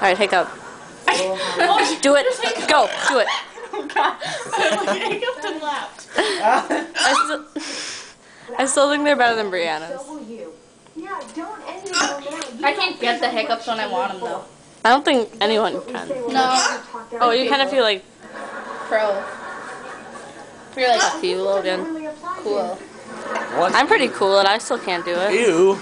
Alright, hiccup. Do it. Go. Do it. Oh god. I hiccuped and laughed. I still, I still think they're better than Breanna's. I can't get the hiccups when I want them though. I don't think anyone can. No. Oh, you kind of feel like Pro. You're like a you, Logan. cool. What? I'm pretty cool and I still can't do it. You.